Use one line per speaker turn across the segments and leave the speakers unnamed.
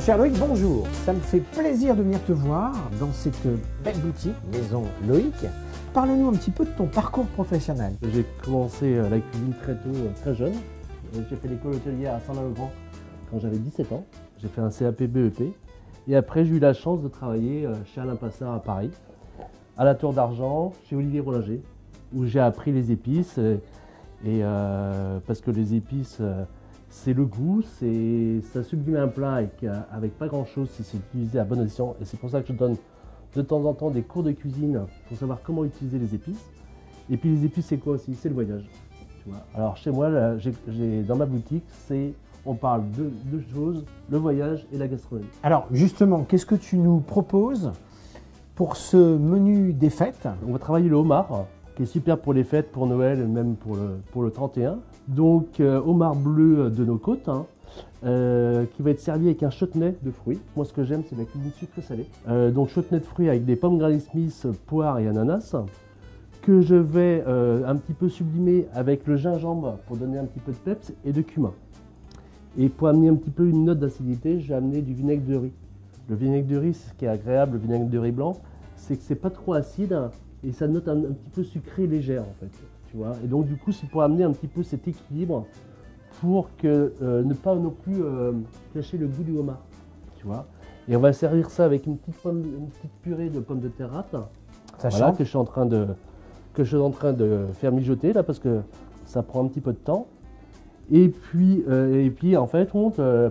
cher Loïc, bonjour. Ça me fait plaisir de venir te voir dans cette belle boutique, Maison Loïc. Parle-nous un petit peu de ton parcours professionnel.
J'ai commencé euh, la cuisine très tôt, euh, très jeune. Euh, J'ai fait l'école hôtelière à Saint-Lin-le-Grand quand j'avais 17 ans. J'ai fait un CAP BEP. Et après, j'ai eu la chance de travailler chez Alain Passard à Paris, à la Tour d'Argent, chez Olivier Rollinger, où j'ai appris les épices. Et, euh, parce que les épices, euh, c'est le goût, c'est ça sublime un plat avec, euh, avec pas grand chose si c'est utilisé à bon escient. Et c'est pour ça que je donne de temps en temps des cours de cuisine pour savoir comment utiliser les épices. Et puis les épices, c'est quoi aussi? C'est le voyage. tu vois? Alors chez moi, là, dans ma boutique, c'est on parle de deux choses, le voyage et la gastronomie.
Alors justement, qu'est-ce que tu nous proposes pour ce menu des fêtes?
On va travailler le homard, qui est super pour les fêtes, pour Noël et même pour le, pour le 31. Donc, euh, homard bleu de nos côtes, hein, euh, qui va être servi avec un chutney de fruits. Moi, ce que j'aime, c'est la cuisine sucrée-salée. Euh, donc, chutney de fruits avec des pommes Granny Smith, poire et ananas, que je vais euh, un petit peu sublimer avec le gingembre pour donner un petit peu de peps et de cumin. Et pour amener un petit peu une note d'acidité, j'ai amené du vinaigre de riz. Le vinaigre de riz, ce qui est agréable, le vinaigre de riz blanc, c'est que c'est pas trop acide et ça note un, un petit peu sucré légère en fait. Tu vois et donc du coup, c'est pour amener un petit peu cet équilibre pour que euh, ne pas non plus euh, cacher le goût du homard. Tu vois et on va servir ça avec une petite, pomme, une petite purée de pommes de terre râpes, voilà, que je suis en train de que je suis en train de faire mijoter là parce que ça prend un petit peu de temps. Et puis, euh, et puis en fait,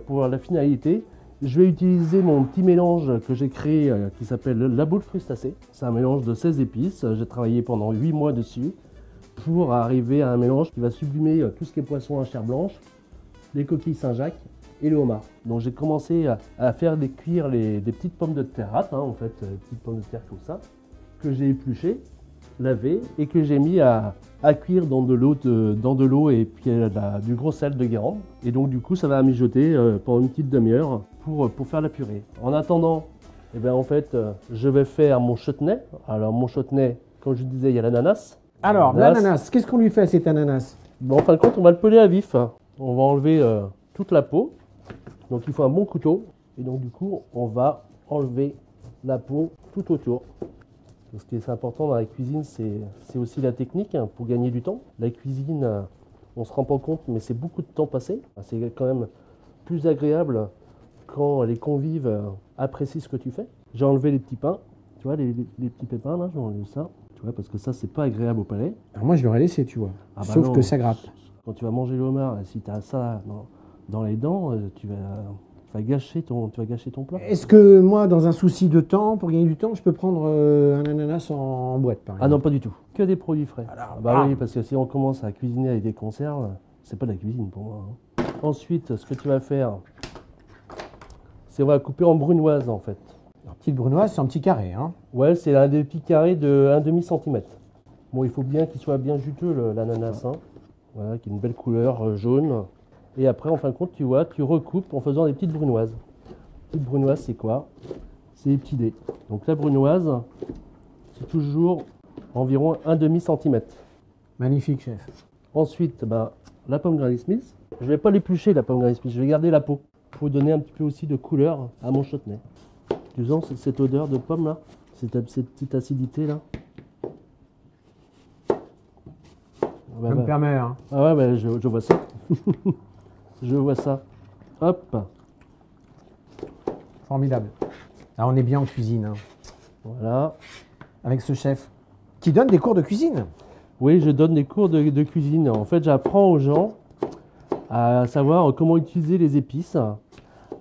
pour la finalité, je vais utiliser mon petit mélange que j'ai créé qui s'appelle la boule frustacée. C'est un mélange de 16 épices. J'ai travaillé pendant 8 mois dessus pour arriver à un mélange qui va sublimer euh, tout ce qui est poisson à chair blanche, les coquilles Saint-Jacques et le homard. Donc j'ai commencé à, faire des cuire des petites pommes de terre hein, en fait, euh, des petites pommes de terre comme ça, que j'ai épluchées, lavées et que j'ai mis à, cuire dans de l'eau de- et puis euh, du gros sel de Guérande. Et donc du coup ça va mijoter euh, pendant une petite demi-heure pour, pour faire la purée. En attendant, eh ben, en fait, euh, je vais faire mon chutney. Alors mon chutney, comme je disais, il y a l'ananas.
Alors,
L'ananas.
qu'est-ce qu'on lui fait à cet ananas?
Bon, en fin de compte, on va le peler à vif. On va enlever euh, toute la peau. Donc il faut un bon couteau. Et donc du coup, on va enlever la peau tout autour. Donc, ce qui est important dans la cuisine, c'est aussi la technique hein, pour gagner du temps. La cuisine, euh, on se rend pas compte, mais c'est beaucoup de temps passé. C'est quand même plus agréable quand les convives euh, apprécient ce que tu fais. J'ai enlevé les petits pains, tu vois, les, les- les petits pépins là, j'ai enlevé ça. Vois, parce que ça, c'est pas agréable au palais.
Alors moi, je l'aurais laissé, tu vois.
Ah bah
Sauf
non.
que ça gratte.
Quand tu vas manger le homard, si tu as ça dans, dans les dents, euh, tu vas, tu vas gâcher ton, tu vas gâcher ton plat.
Est-ce que moi, dans un souci de temps, pour gagner du temps, je peux prendre euh, un ananas en, en boîte, par
Ah
exemple
non, pas du tout. Que des produits frais.
Alors,
Ah bah
ah.
oui, parce que si on commence à cuisiner avec des conserves, c'est pas de la cuisine pour moi. hein. Ensuite, ce que tu vas faire, c'est on va couper en brunoise en fait.
Petite brunoise, c'est un petit carré. Hein.
Ouais, c'est un des petits carrés de 1 demi centimètre. Bon, il faut bien qu'il soit bien juteux l'ananas. Hein. Voilà, qu'il ait une belle couleur euh, jaune. Et après, en fin de compte, tu vois, tu recoupes en faisant des petites brunoises. Petite brunoise, c'est quoi? C'est les petits dés. Donc la brunoise, c'est toujours environ 1 demi centimètre.
Magnifique, chef.
Ensuite, bah, la pomme Granny Smith. Je vais pas l'éplucher la pomme Granny Smith, je vais garder la peau pour donner un petit peu aussi de couleur à mon chutney. Tu sens c- cette odeur de pomme là cette, cette petite acidité là Ah bah,
Ça me
bah.
permet. Hein.
Ah ouais, bah, je, je vois ça. je vois ça. Hop,
Formidable. Là, on est bien en cuisine, hein,
voilà.
avec ce chef qui donne des cours de cuisine.
Oui, je donne des cours de, de cuisine. En fait, j'apprends aux gens à savoir comment utiliser les épices,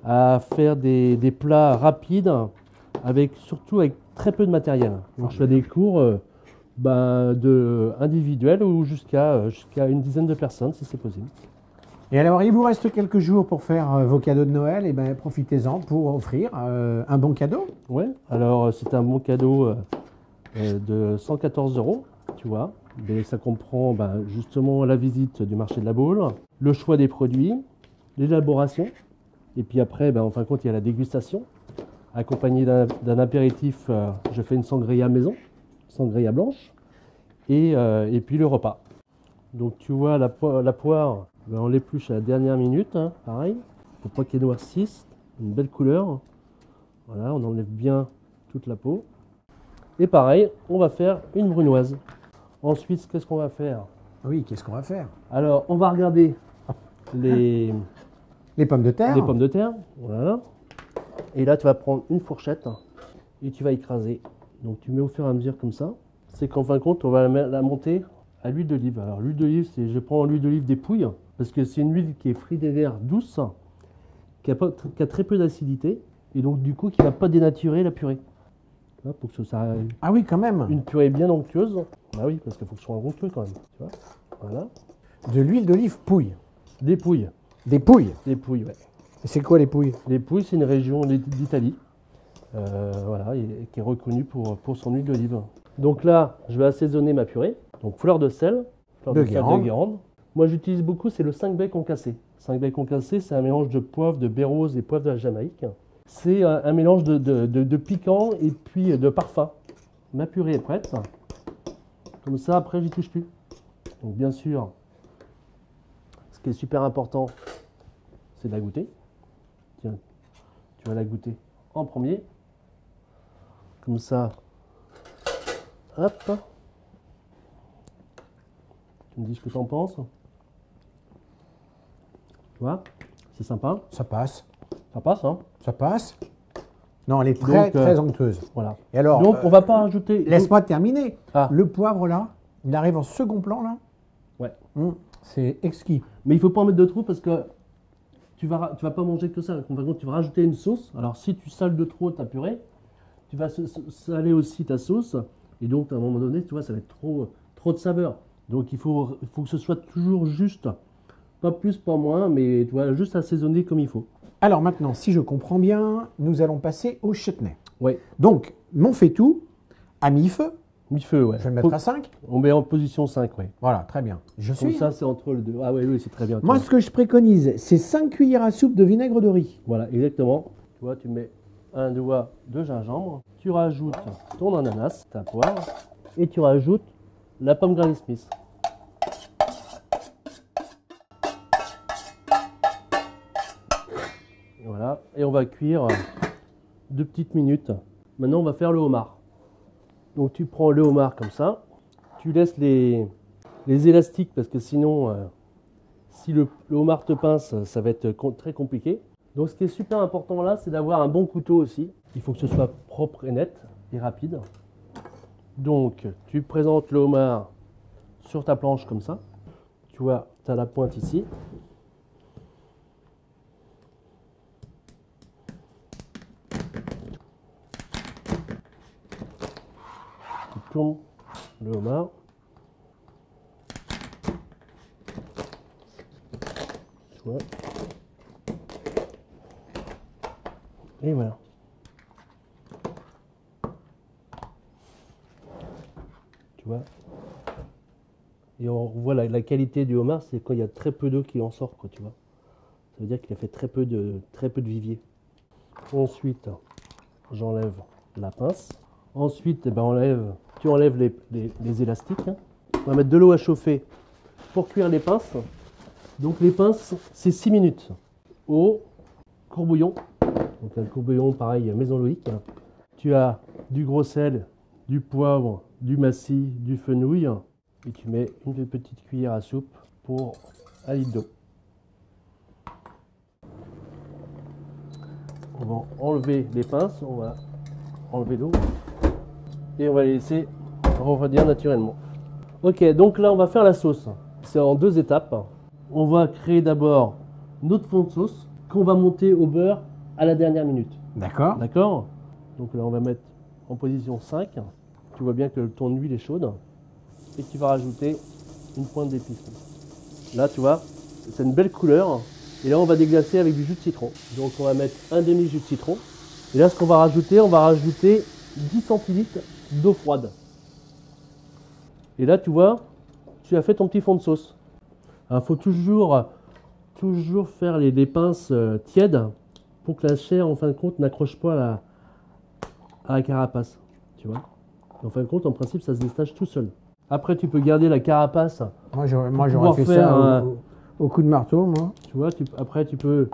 à faire des, des plats rapides, avec surtout avec très peu de matériel. Donc, je fais des cours euh, ben, de individuels ou jusqu'à euh, jusqu'à une dizaine de personnes, si c'est possible.
Et alors, il vous reste quelques jours pour faire euh, vos cadeaux de Noël. Et ben, profitez-en pour offrir euh, un bon cadeau.
Ouais. Alors, c'est un bon cadeau euh, de 114 euros, tu vois. Mais ça comprend ben, justement la visite du marché de la Baule, le choix des produits, l'élaboration, et puis après, ben, en fin de compte, il y a la dégustation. Accompagné d'un d'un apéritif, euh, je fais une sangria maison, sangria blanche, et, euh, et puis le repas. Donc tu vois, la, po- la poire, ben, on l'épluche à la dernière minute, hein, pareil, pour pas qu'elle noircisse. une belle couleur. Voilà, on enlève bien toute la peau. Et pareil, on va faire une brunoise. Ensuite, qu'est-ce qu'on va faire?
Oui, qu'est-ce qu'on va faire?
Alors, on va regarder les,
Les pommes de terre
les pommes de terre. Voilà. Et là, tu vas prendre une fourchette et tu vas écraser. Donc, tu mets au fur et à mesure comme ça. C'est qu'en fin de compte, on va la, monter à l'huile d'olive. Alors, l'huile d'olive, c'est je prends l'huile d'olive des pouilles parce que c'est une huile qui est fruit des verts douce, qui a, pas- qui a très peu d'acidité et donc, du coup, qui ne va pas dénaturer la purée. Là, pour que ce soit
Ah oui, quand même.
une purée bien onctueuse. Ah oui, parce qu'il faut que ce soit onctueux quand même. Tu vois voilà.
De l'huile d'olive pouille.
Des pouilles.
Des pouilles.
Des pouilles, ouais.
Et c'est quoi les pouilles?
Les Pouilles, c'est une région d'I- d'Italie, euh, voilà, et- qui est reconnue pour, pour son huile d'olive. Donc là, je vais assaisonner ma purée. Donc fleur de sel, fleur
De
de, sel
Guérande.
de Guérande. Moi, j'utilise beaucoup, c'est le 5 bec concassé. 5 bec concassé, c'est un mélange de poivre, de baie rose et poivre de la Jamaïque. C'est un, un mélange de, de- de- de piquant et puis de parfum. Ma purée est prête. Comme ça, après, j'y touche plus. Donc bien sûr, ce qui est super important, c'est de la goûter. Tiens, tu vas la goûter en premier. Comme ça. Hop. Tu me dis ce que tu en penses. Tu vois C'est sympa.
Ça passe.
Ça passe, hein
Ça passe. Non, elle est très,
Donc, euh,
très onctueuse.
Voilà.
Et alors,
Donc,
euh,
on va pas rajouter.
laisse-moi terminer.
Ah.
Le poivre, là, il arrive en second plan, là.
Ouais.
Hum, c'est exquis.
Mais il faut pas en mettre de trop parce que tu vas, tu vas pas manger que ça. Tu vas rajouter une sauce. Alors, si tu sales de trop ta purée, tu vas saler aussi ta sauce. Et donc, à un moment donné, tu vois, ça va être trop, trop de saveur. Donc, il faut, que ce soit toujours juste. Pas plus, pas moins, mais tu vois, juste assaisonner comme il faut.
Alors maintenant, si je comprends bien, nous allons passer au chutney.
Ouais.
Donc, mon fait-tout, à mi-feu,
Mi-feu, ouais.
je vais le mettre à 5.
On met en position 5, ouais.
Voilà, très bien. Je
Comme
suis.
ça, c'est entre le deux. Ah, ouais, oui, c'est très bien.
Moi, ce que je préconise, c'est 5 cuillères à soupe de vinaigre de riz.
Voilà, exactement. Tu vois, tu mets un doigt de gingembre, tu rajoutes ton ananas, ta poire, et tu rajoutes la pomme Granny Smith. Voilà, et on va cuire deux petites minutes. Maintenant, on va faire le homard. Donc, tu prends le homard comme ça, tu laisses les, élastiques parce que sinon, euh, si le, le homard te pince, ça va être très compliqué. Donc ce qui est super important là, c'est d'avoir un bon couteau aussi. Il faut que ce soit propre et net et rapide. Donc tu présentes le homard sur ta planche comme ça. Tu vois, tu as la pointe ici. Le homard. Et voilà. Tu vois Et on voit la, qualité du homard, c'est quand il y a très peu d'eau qui en sort, quoi, tu vois. Ça veut dire qu'il a fait très peu de, très peu de vivier. Ensuite, j'enlève la pince. Ensuite, eh ben, enlève, tu enlèves les, élastiques. hein. On va mettre de l'eau à chauffer pour cuire les pinces. Donc les pinces, c'est 6 minutes. Au courbouillon. Donc un courbouillon pareil, maison Loïc. Tu as du gros sel, du poivre, du massis, du fenouil. Et tu mets une petite cuillère à soupe pour un litre d'eau. On va enlever les pinces, on va enlever l'eau et on va les laisser refroidir naturellement. Ok, donc là on va faire la sauce. C'est en deux étapes. On va créer d'abord notre fond de sauce qu'on va monter au beurre à la dernière minute.
D'accord
D'accord Donc là on va mettre en position 5. Tu vois bien que ton huile est chaude. Et tu vas rajouter une pointe d'épices. Là tu vois, c'est une belle couleur. Et là on va déglacer avec du jus de citron. Donc on va mettre un demi jus de citron. Et là ce qu'on va rajouter, on va rajouter 10 centilitres d'eau froide. Et là tu vois, tu as fait ton petit fond de sauce. Il faut toujours, toujours faire les, les pinces euh, tièdes pour que la chair, en fin de compte, n'accroche pas à la, à la carapace. Tu vois En fin de compte, en principe, ça se détache tout seul. Après, tu peux garder la carapace.
Moi, j'aurais, fait
faire
ça
un-
au, au coup de marteau, moi.
Tu vois, tu- après, tu peux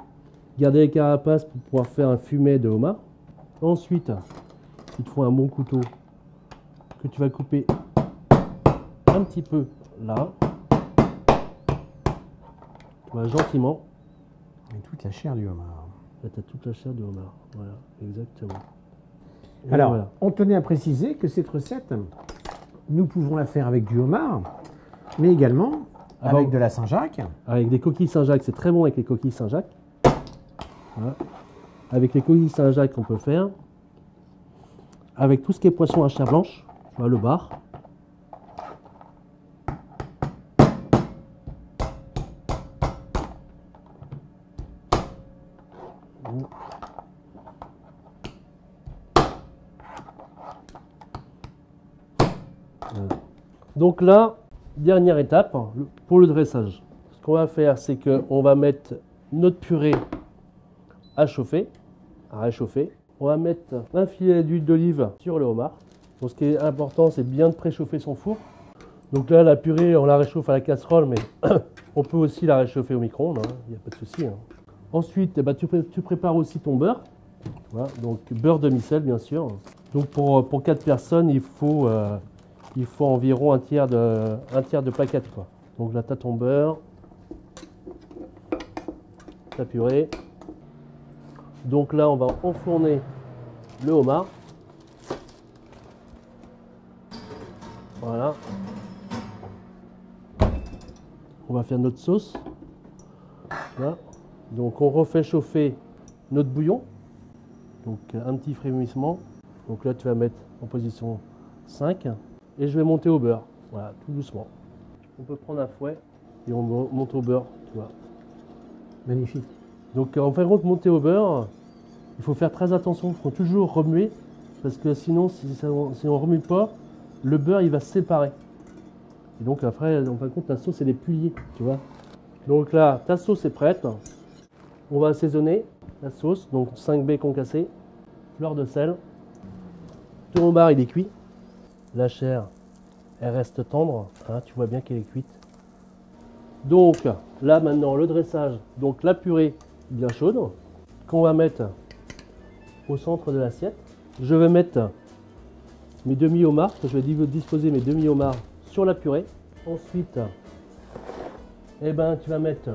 garder les carapaces pour pouvoir faire un fumet de homard. Ensuite, il te faut un bon couteau que tu vas couper un petit peu là. Tu vois, gentiment.
Et toute la chair du homard.
Là, tu as toute la chair du homard. Voilà, exactement. Et
Alors,
voilà.
on tenait à préciser que cette recette, nous pouvons la faire avec du homard, mais également
Ah
avec de la Saint-Jacques.
Avec des coquilles Saint-Jacques, c'est très bon avec les coquilles Saint-Jacques. Voilà. Avec les coquilles Saint-Jacques, on peut faire. Avec tout ce qui est poisson à chair blanche, le bar. Donc là, dernière étape le- pour le dressage. Ce qu'on va faire, c'est qu'on va mettre notre purée à chauffer, à réchauffer. On va mettre un filet d'huile d'olive sur le homard. Donc ce qui est important, c'est bien de préchauffer son four. Donc là, la purée, on la réchauffe à la casserole, mais on peut aussi la réchauffer au micro-ondes, hein, il n'y a pas de souci. hein. Ensuite, eh ben, tu, pré- tu prépares aussi ton beurre. Donc beurre demi-sel, bien sûr. Donc pour, pour 4 personnes, il faut, euh, il faut environ un tiers de, un de plaquette. Quoi. Donc là, tu as ton beurre, ta purée. Donc là, on va enfourner le homard. Voilà. On va faire notre sauce. Là. Donc on refait chauffer notre bouillon. Donc un petit frémissement. Donc là, tu vas mettre en position 5. Et je vais monter au beurre. Voilà, tout doucement. On peut prendre un fouet et on mo- monte au beurre. Tu vois.
Magnifique.
Donc en fin de compte, monter au beurre, il faut faire très attention, il faut toujours remuer, parce que sinon, si, ça- si on ne remue pas, le beurre il va séparer. Et donc après, en fin de compte, la sauce elle est pliée, tu vois. Donc là, ta sauce est prête. On va assaisonner la sauce, donc 5 bacon cassés, fleur de sel. Ton homard il est cuit. La chair, elle reste tendre, hein, tu vois bien qu'elle est cuite. Donc là maintenant le dressage, donc la purée bien chaude qu'on va mettre au centre de l'assiette. Je vais mettre mes demi homards, je vais disposer mes demi homards sur la purée. Ensuite, eh ben tu vas mettre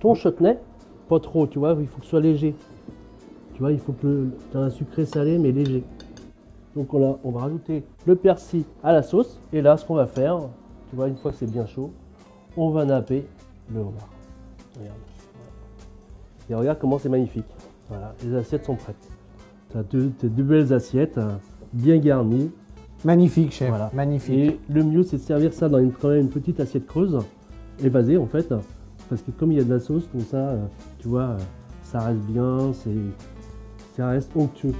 ton chutney, pas trop, tu vois, il faut que ce soit léger. Tu vois, il faut que tu as un sucré salé mais léger. Donc on, va rajouter le persil à la sauce. Et là, ce qu'on va faire, tu vois, une fois que c'est bien chaud, on va napper le homard. Regarde. Et regarde comment c'est magnifique. Voilà, les assiettes sont prêtes. Tu as deux belles assiettes, hein, bien garnies.
Magnifique, chef.
Voilà.
Magnifique.
Et le mieux, c'est de servir ça dans une, quand même une petite assiette creuse, évasée en fait. Parce que comme il y a de la sauce, comme ça, euh, tu vois, euh, ça reste bien, c'est, ça reste onctueux.